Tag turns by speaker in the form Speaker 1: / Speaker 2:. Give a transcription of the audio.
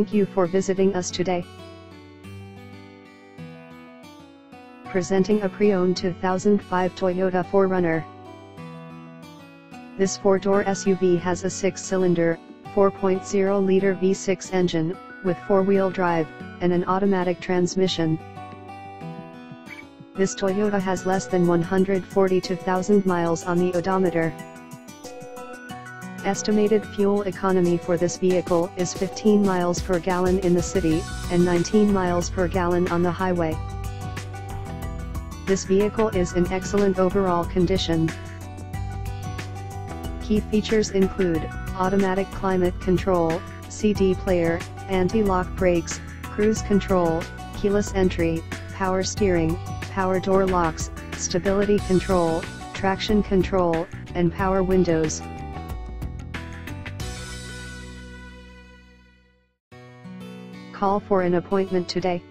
Speaker 1: Thank you for visiting us today. Presenting a pre-owned 2005 Toyota 4Runner. This four-door SUV has a six-cylinder, 4.0-liter V6 engine, with four-wheel drive, and an automatic transmission. This Toyota has less than 142,000 miles on the odometer. Estimated fuel economy for this vehicle is 15 miles per gallon in the city, and 19 miles per gallon on the highway. This vehicle is in excellent overall condition. Key features include, automatic climate control, CD player, anti-lock brakes, cruise control, keyless entry, power steering, power door locks, stability control, traction control, and power windows. call for an appointment today.